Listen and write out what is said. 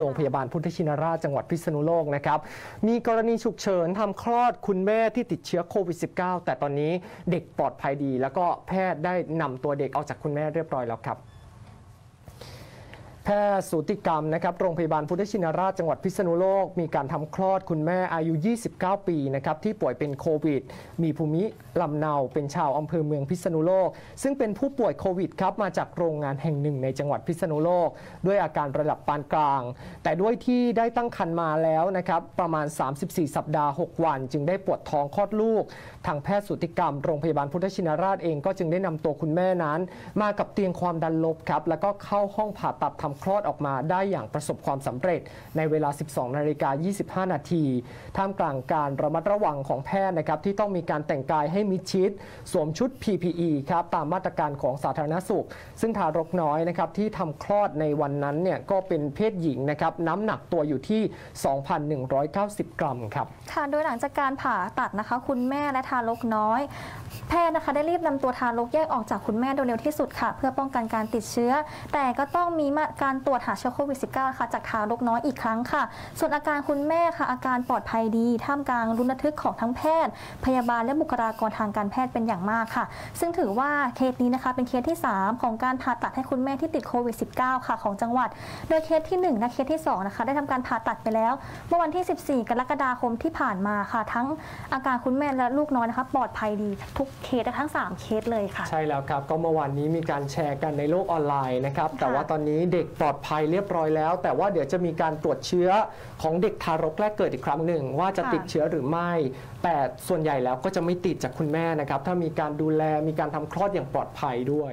โรงพยาบาลพุทธชินราชจังหวัดพิษณุโลกนะครับ มีกรณีฉุกเฉินทำคลอดคุณแม่ที่ติดเชื้อโควิด -19 แต่ตอนนี้เด็กปลอดภัยดี แล้วก็แพทย์ได้นำตัวเด็กออกจากคุณแม่เรียบร้อยแล้วครับ แพทย์สูติกรรมนะครับโรงพยาบาลพุทธชินราชจังหวัดพิษณุโลก มีการทำคลอดคุณแม่อายุ 29 ปีนะครับที่ป่วยเป็นโควิด มีภูมิลำเนาเป็นชาวอำเภอเมืองพิษณุโลก ซึ่งเป็นผู้ป่วยโควิดครับมาจากโรงงานแห่งหนึ่งในจังหวัดพิษณุโลก ด้วยอาการระดับปานกลาง แต่ด้วยที่ได้ตั้งครรภ์มาแล้วนะครับประมาณ 34 สัปดาห์ 6 วัน จึงได้ปวดท้องคลอดลูก ทางแพทย์สูติกรรมโรงพยาบาลพุทธชินราชเองก็จึงได้นำตัวคุณแม่นั้น มากับเตียงความดันลบครับแล้วก็เข้าห้องผ่าตัดทำคลอดออกมาได้อย่างประสบความสำเร็จในเวลา 12 นาฬิกา 25 นาที ท่ามกลางการระมัดระวังของแพทย์นะครับที่ต้องมีการแต่งกายให้มิดชิด สวมชุด PPE ครับตามมาตรการของสาธารณสุข ซึ่งทารกน้อยนะครับที่ทำคลอดในวันนั้นเนี่ยก็เป็นเพศหญิงนะครับน้ำหนักตัวอยู่ที่ 2,190 กรัมครับค่ะโดยหลังจากการผ่าตัดนะคะ คุณแม่และทารกน้อย แพทย์นะคะได้รีบนำตัวทารกแยกออกจากคุณแม่โดยเร็วที่สุดค่ะ เพื่อป้องกันการติดเชื้อ แต่ก็ต้องมีมาการตรวจหาเชื้อโควิด -19 ค่ะจากทารกน้อยอีกครั้งค่ะ ส่วนอาการคุณแม่ค่ะ อาการปลอดภัยดี ท่ามกลางรุนระทึกของทั้งแพทย์ พยาบาลและบุคลากรทางการแพทย์เป็นอย่างมากค่ะ ซึ่งถือว่าเคสนี้นะคะเป็นเคสที่ 3 ของการผ่าตัดให้คุณแม่ที่ติดโควิด -19 ค่ะของจังหวัด โดยเคสที่1และเคสที่2นะคะได้ทำการผ่าตัดไปแล้ว เมื่อวันที่ 14 กรกฎาคมที่ผ่านมาค่ะ ทั้งอาการคุณแม่และลูกน้อยนะคะปลอดภัยดีทุกเคสและทั้ง 3 เคสเลยค่ะ ใช่แล้วครับก็เมื่อวานนี้มีการแชร์กันในโลกออนไลน์นะครับแต่ว่าตอนนี้เด็กปลอดภัยเรียบร้อยแล้ว แต่ว่าเดี๋ยวจะมีการตรวจเชื้อของเด็กทารกแรกเกิดอีกครั้งหนึ่ง ว่าจะติดเชื้อหรือไม่ แต่ส่วนใหญ่แล้วก็จะไม่ติดจากคุณแม่นะครับ ถ้ามีการดูแลมีการทำคลอดอย่างปลอดภัยด้วย